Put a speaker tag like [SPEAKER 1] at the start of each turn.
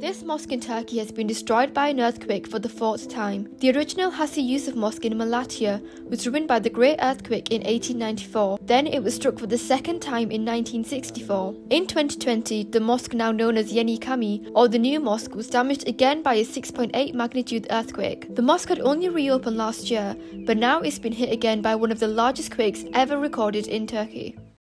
[SPEAKER 1] This mosque in Turkey has been destroyed by an earthquake for the fourth time. The original Hasi Yusuf Mosque in Malatya was ruined by the Great Earthquake in 1894. Then it was struck for the second time in 1964. In 2020, the mosque now known as Yeni Kami, or the new mosque, was damaged again by a 6.8 magnitude earthquake. The mosque had only reopened last year, but now it's been hit again by one of the largest quakes ever recorded in Turkey.